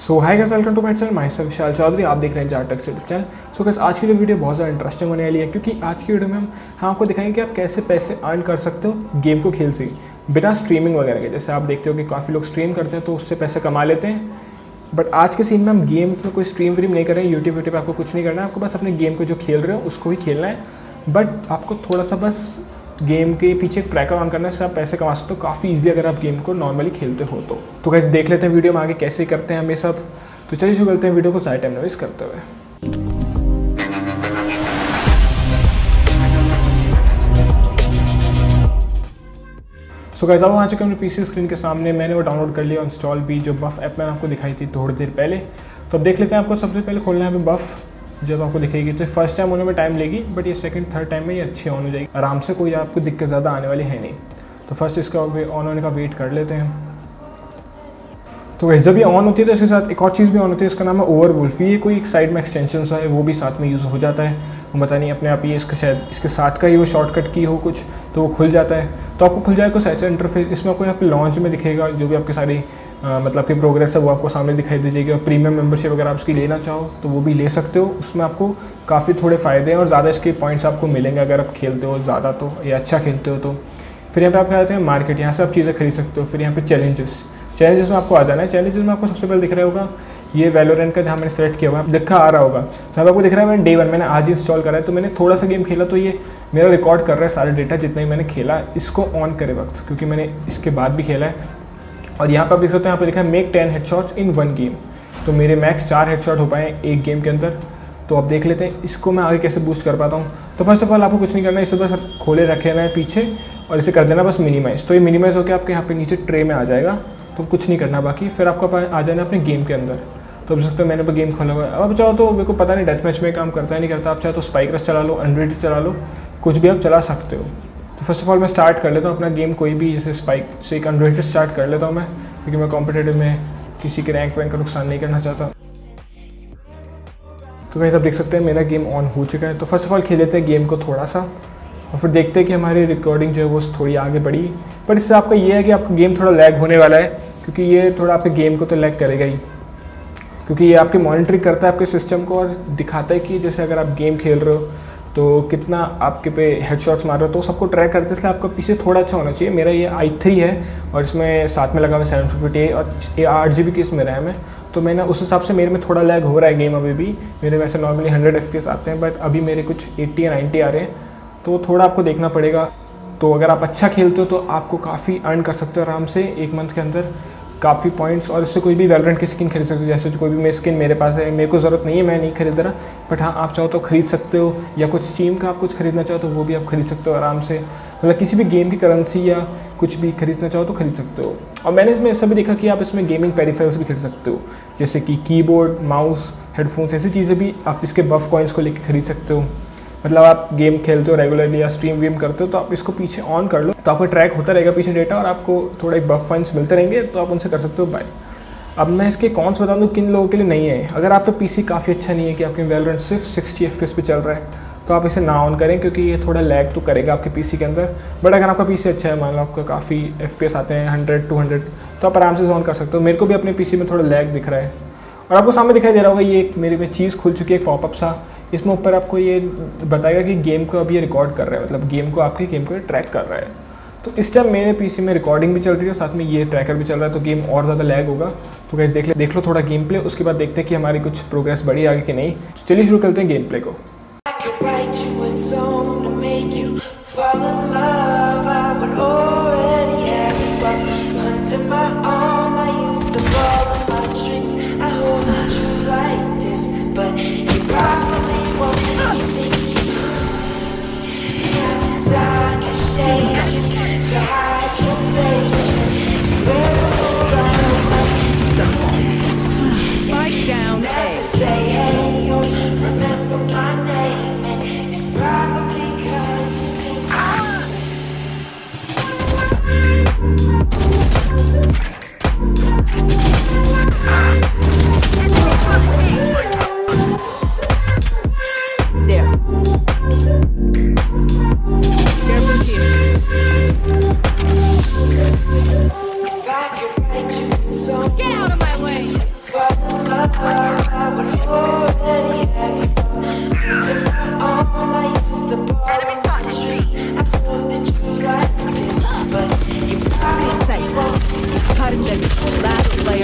So hi guys welcome to my channel my sir Vishal Chaudhary आप देख रहे हैं Jar Tech channel so guys आज की जो वीडियो बहुत ज़्यादा इंटरेस्टिंग होने वाली है, क्योंकि आज की वीडियो में हम हम आपको दिखाएँगे कि आप कैसे पैसे अर्न कर सकते हो गेम को खेल से ही, बिना स्ट्रीमिंग वगैरह के. जैसे आप देखते हो कि काफ़ी लोग स्ट्रीम करते हैं तो उससे पैसे कमा लेते हैं. बट आज के सीन में हम गेम में कोई स्ट्रीम व्रीम नहीं कर रहे हैं यूट्यूब यूट्यूब आपको कुछ नहीं करना है, आपको बस अपने गेम को जो खेल रहे हो, उसको ही खेलना है. बट आपको थोड़ा सा बस गेम के पीछे ट्रैकर ऑन करने से आप पैसे कमा सकते हो। काफ़ी ईजिली अगर आप गेम को नॉर्मली खेलते हो तो। तो कैसे देख लेते हैं वीडियो में आगे कैसे करते हैं हम ये सब। तो चलिए शुरू करते हैं वीडियो को सारे टाइम वेस्ट करते हुए। सो गाइस अब आ चुके हैं पीसी स्क्रीन के सामने। मैंने वो डाउनलोड कर लिया इंस्टॉल भी, जो बफ ऐप मैंने आपको दिखाई थी थोड़ी देर पहले। तो अब देख लेते हैं आपको सबसे पहले खोलना है बफ जब आपको दिखेगी तो फ़र्स्ट टाइम होने में टाइम लेगी बट ये सेकंड थर्ड टाइम में ये अच्छी ऑन हो जाएगी। आराम से कोई आपको दिक्कत ज़्यादा आने वाली है नहीं। तो फ़र्स्ट इसका ऑन होने का वेट कर लेते हैं। तो वैसे जब ये ऑन होती है तो इसके साथ एक और चीज़ भी ऑन होती है, इसका नाम है ओवर वुल्फ ये कोई एक साइड में एक्सटेंशन सा है, वो भी साथ में यूज़ हो जाता है। वो पता नहीं, अपने आप ही इसका शायद इसके साथ का ही वो शॉर्टकट की हो कुछ तो वो खुल जाता है। तो आपको खुल जाएगा कुछ ऐसा इंटरफेस इसमें आपको यहाँ पे लॉन्च में दिखेगा, जो भी आपके सारी मतलब कि प्रोग्रेस है, वो आपको सामने दिखाई दे जाएगी। और प्रीमियम मेंबरशिप अगर आप उसकी लेना चाहो तो वो भी ले सकते हो। उसमें आपको काफ़ी थोड़े फ़ायदे हैं और ज़्यादा इसके पॉइंट्स आपको मिलेंगे अगर आप खेलते हो ज़्यादा तो या अच्छा खेलते हो तो। फिर यहाँ पे आप कहते हैं मार्केट यहाँ से आप चीज़ें खरीद सकते हो। फिर यहाँ पे चैलेंजेस चैलेंजेस में आपको आ जाना है। चैलेंजेस में आपको सबसे पहले दिख रहा होगा, ये वैलोरेंट का जहाँ मैंने सेलेक्ट किया हुआ है, दिखा आ रहा होगा। तो अब आपको दिख रहा है, मैंने डे वन मैंने आज ही इंस्टॉल करा है तो मैंने थोड़ा सा गेम खेला तो ये मेरा रिकॉर्ड कर रहा है सारे डेटा जितना ही मैंने खेला, इसको ऑन करे वक्त। क्योंकि मैंने इसके बाद भी खेला है। और यहाँ पर आप देख सकते हैं, यहाँ पर लिखा है make ten head in one game तो मेरे मैक्स चार हेड हो पाए एक गेम के अंदर। तो आप देख लेते हैं, इसको मैं आगे कैसे बूस्ट कर पाता हूँ? तो फ़र्स्ट ऑफ़ ऑल आपको कुछ नहीं करना है, इसे बस खोले रखे ना है पीछे और इसे कर देना बस मिनिमाइज़ तो ये मिनिमाइज़ होकर आपके यहाँ पे नीचे ट्रे में आ जाएगा। तो कुछ नहीं करना बाकी, फिर आपको आ जाना अपने गेम के अंदर। तो अब सकते हो, मैंने तो गेम खोला हुआ है। अब चाहो तो मेरे को पता नहीं डेथ मैच में काम करता है नहीं करता, आप चाहे तो स्पाइक रस चला लो अनरेड चला लो, कुछ भी आप चला सकते हो। तो फ़र्स्ट ऑफ़ ऑल मैं स्टार्ट कर लेता हूँ अपना गेम कोई भी, जैसे स्पाइक से एक अनरेटेड स्टार्ट कर लेता हूँ मैं, क्योंकि मैं कॉम्पिटेटिव में किसी के रैंक वैंक का नुकसान नहीं करना चाहता। तो वैसे आप देख सकते हैं मेरा गेम ऑन हो चुका है। तो फ़र्स्ट ऑफ़ ऑल खेल लेते हैं गेम को थोड़ा सा और फिर देखते हैं कि हमारी रिकॉर्डिंग जो है वो थोड़ी आगे बढ़ी। पर इससे आपका ये है कि आपका गेम थोड़ा लैग होने वाला है, क्योंकि ये थोड़ा आपके गेम को तो लैग करेगा ही। क्योंकि ये आपकी मॉनिटरिंग करता है आपके सिस्टम को और दिखाता है कि जैसे अगर आप गेम खेल रहे हो तो कितना आपके पे हेडशॉट्स मार रहे हो? तो सबको ट्रैक करते इसलिए आपका पीछे थोड़ा अच्छा होना चाहिए। मेरा ये आई थ्री है और इसमें साथ में लगा हुआ सेवन फिफ्टी और ये आठ जी बी की इसमें रैम है। तो मैंने उस हिसाब से मेरे में थोड़ा लैग हो रहा है गेम अभी भी। मेरे वैसे नॉर्मली हंड्रेड एफ़ आते हैं बट अभी मेरे कुछ एट्टी या नाइन्टी आ रहे हैं। तो थोड़ा आपको देखना पड़ेगा। तो अगर आप अच्छा खेलते हो तो आपको काफ़ी अर्न कर सकते हो आराम से एक मंथ के अंदर। काफ़ी पॉइंट्स और इससे कोई भी वेलरेंट की स्किन खरीद सकते हो। जैसे कोई भी मैं स्किन मेरे पास है, मेरे को ज़रूरत नहीं है, मैं नहीं खरीद रहा बट हाँ आप चाहो तो खरीद सकते हो, या कुछ स्टीम का आप कुछ खरीदना चाहो तो वो भी आप खरीद सकते हो आराम से। मतलब किसी भी गेम की करेंसी या कुछ भी खरीदना चाहो तो खरीद सकते हो। और मैंने इसमें ऐसा भी देखा कि आप इसमें गेमिंग पेरीफेरल्स भी खरीद सकते हो। जैसे कि कीबोर्ड माउस हेडफोन्स ऐसी चीज़ें भी आप इसके बफ कॉइन्स को लेकर खरीद सकते हो। मतलब आप गेम खेलते हो रेगुलरली या स्ट्रीम वेम करते हो तो आप इसको पीछे ऑन कर लो तो आपको ट्रैक होता रहेगा पीछे डेटा और आपको थोड़े बफ फंड्स मिलते रहेंगे तो आप उनसे कर सकते हो बाय अब मैं इसके कौन बता दूँ, किन लोगों के लिए नहीं है। अगर आपका पीसी काफ़ी अच्छा नहीं है कि आपके वेलरेंट सिर्फ़ सिक्सटी एफ़ पे चल रहा है तो आप इसे ना ऑन करें, क्योंकि ये थोड़ा लैग तो करेगा आपके पीसी के अंदर। बट अगर आपका पीसी अच्छा है, मान लो आपका काफ़ी एफपीएस आते हैं हंड्रेड टू हंड्रेड तो आप आराम से ऑन कर सकते हो। मेरे को भी अपने पीसी में थोड़ा लैग दिख रहा है। और आपको सामने दिखाई दे रहा होगा, ये एक मेरे में चीज़ खुल चुकी है, एक पॉपअप सा। इसमें ऊपर आपको ये बताएगा कि गेम को अभी ये रिकॉर्ड कर रहा है मतलब गेम को आपके गेम को ट्रैक कर रहा है। तो इस टाइम मेरे पीसी में रिकॉर्डिंग भी चल रही है साथ में ये ट्रैकर भी चल रहा है तो गेम और ज़्यादा लैग होगा। तो कैसे देख ले, देख लो थोड़ा गेम प्ले उसके बाद देखते हैं कि हमारी कुछ प्रोग्रेस बढ़ी आगे कि नहीं। चलिए शुरू करते हैं गेम प्ले को।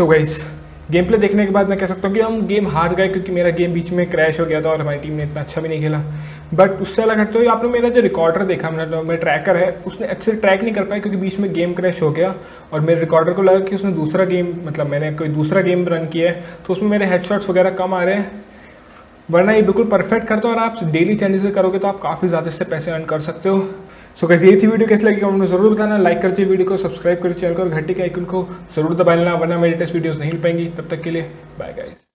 सो गाइस गेम प्ले देखने के बाद मैं कह सकता हूँ कि हम गेम हार गए क्योंकि मेरा गेम बीच में क्रैश हो गया था और हमारी टीम ने इतना अच्छा भी नहीं खेला। बट उससे अलग हटते हुए आपने मेरा जो रिकॉर्डर देखा मतलब मेरा ट्रैकर है, उसने अच्छे से ट्रैक नहीं कर पाया क्योंकि बीच में गेम क्रैश हो गया और मेरे रिकॉर्डर को लगा कि उसने दूसरा गेम मतलब मैंने कोई दूसरा गेम रन किया है तो उसमें मेरे हेडशॉट्स वगैरह कम आ रहे हैं। वरना ये बिल्कुल परफेक्ट करते हो और आप डेली चैनल से करोगे तो आप काफ़ी ज़्यादा इससे पैसे अर्न कर सकते हो। सो कैसे ये थी वीडियो कैसे लगी? कमेंट में ज़रूर बताना। लाइक करते वीडियो को सब्सक्राइब करिए चैनल को घंटे के आइकन को ज़रूर दबा लेना वरना मेरी टेस्ट वीडियोस नहीं मिल पाएँगी। तब तक के लिए बाय गाइस